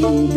云